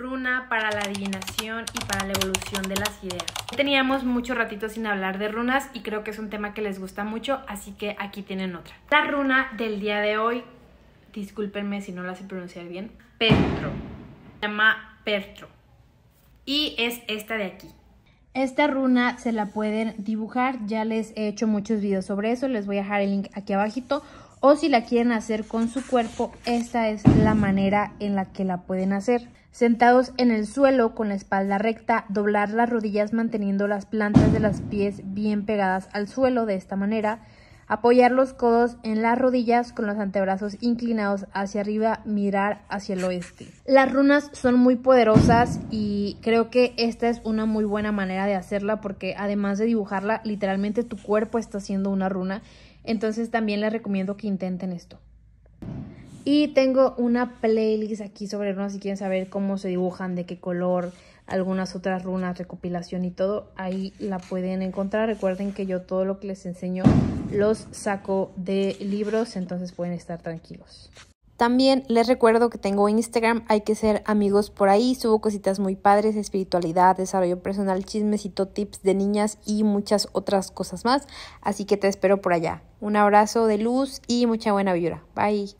runa para la adivinación y para la evolución de las ideas. Teníamos mucho ratito sin hablar de runas y creo que es un tema que les gusta mucho, así que aquí tienen otra. La runa del día de hoy, discúlpenme si no la sé pronunciar bien, Pertro. Se llama Pertro. Y es esta de aquí. Esta runa se la pueden dibujar, ya les he hecho muchos videos sobre eso, les voy a dejar el link aquí abajito o si la quieren hacer con su cuerpo, esta es la manera en la que la pueden hacer. Sentados en el suelo con la espalda recta, doblar las rodillas manteniendo las plantas de los pies bien pegadas al suelo de esta manera. Apoyar los codos en las rodillas con los antebrazos inclinados hacia arriba, mirar hacia el oeste. Las runas son muy poderosas y creo que esta es una muy buena manera de hacerla porque además de dibujarla, literalmente tu cuerpo está haciendo una runa entonces también les recomiendo que intenten esto. Y tengo una playlist aquí sobre runas si quieren saber cómo se dibujan, de qué color, algunas otras runas, recopilación y todo. Ahí la pueden encontrar. Recuerden que yo todo lo que les enseño los saco de libros, entonces pueden estar tranquilos. También les recuerdo que tengo Instagram, hay que ser amigos por ahí, subo cositas muy padres, espiritualidad, desarrollo personal, chismecito, tips de niñas y muchas otras cosas más, así que te espero por allá. Un abrazo de luz y mucha buena vibra. Bye.